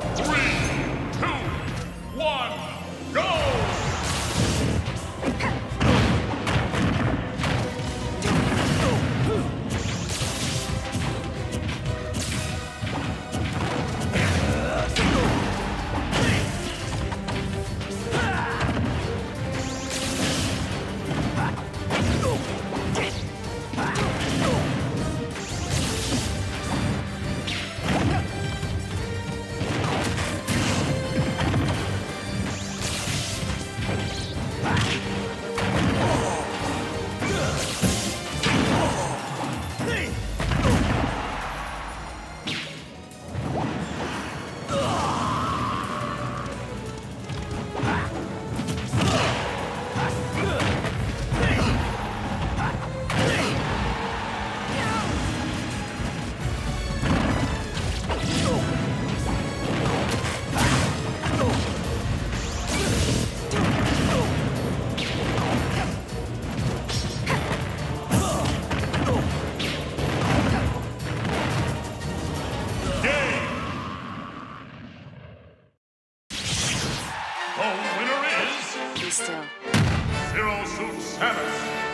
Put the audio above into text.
Three, two, one, The winner is still. Zero Suit Samus.